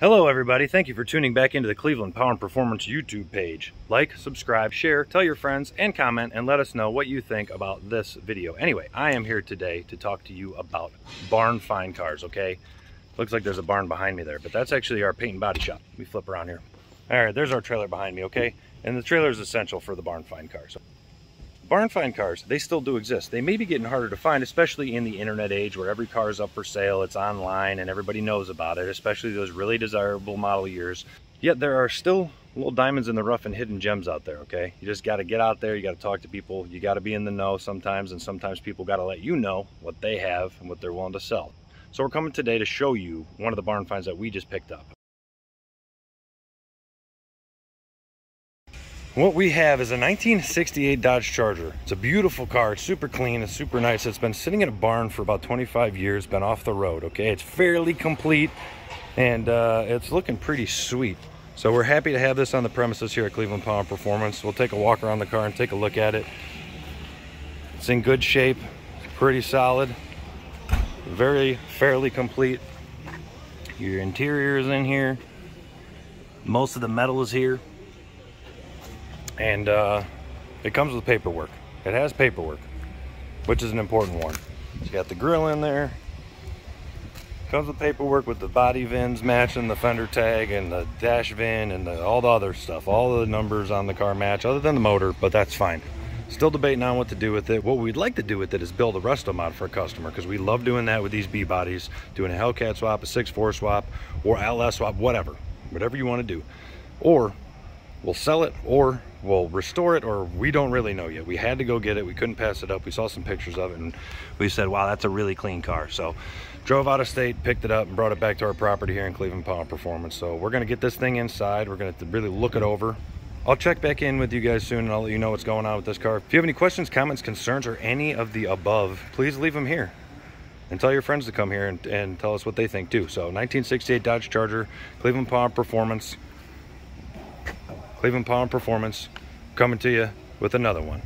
Hello everybody, thank you for tuning back into the Cleveland Power and Performance YouTube page. Like, subscribe, share, tell your friends, and comment, and let us know what you think about this video. Anyway, I am here today to talk to you about barn find cars, okay? Looks like there's a barn behind me there, but that's actually our paint and body shop. Me flip around here. All right, there's our trailer behind me, okay? And the trailer is essential for the barn find cars. Barn find cars, they still do exist. They may be getting harder to find, especially in the internet age where every car is up for sale, it's online, and everybody knows about it, especially those really desirable model years. Yet there are still little diamonds in the rough and hidden gems out there, okay? You just gotta get out there, you gotta talk to people, you gotta be in the know sometimes, and sometimes people gotta let you know what they have and what they're willing to sell. So we're coming today to show you one of the barn finds that we just picked up. What we have is a 1968 Dodge Charger. It's a beautiful car. It's super clean. It's super nice. It's been sitting in a barn for about 25 years, been off the road, okay? It's fairly complete, and uh, it's looking pretty sweet. So we're happy to have this on the premises here at Cleveland Power Performance. We'll take a walk around the car and take a look at it. It's in good shape, pretty solid, very fairly complete. Your interior is in here. Most of the metal is here and uh, it comes with paperwork. It has paperwork, which is an important one. It's got the grill in there. Comes with paperwork with the body VINs matching the fender tag and the dash VIN and the, all the other stuff. All the numbers on the car match other than the motor, but that's fine. Still debating on what to do with it. What we'd like to do with it is build a resto mod for a customer because we love doing that with these B bodies, doing a Hellcat swap, a 6.4 swap, or LS swap, whatever. Whatever you want to do. Or we'll sell it or we'll restore it or we don't really know yet we had to go get it we couldn't pass it up we saw some pictures of it and we said wow that's a really clean car so drove out of state picked it up and brought it back to our property here in cleveland power performance so we're going to get this thing inside we're going to really look it over I'll check back in with you guys soon and I'll let you know what's going on with this car. If you have any questions, comments, concerns, or any of the above, please leave them here. And tell your friends to come here and, and tell us what they think too. So 1968 Dodge Charger, Cleveland Power Performance. Cleveland Power Performance coming to you with another one.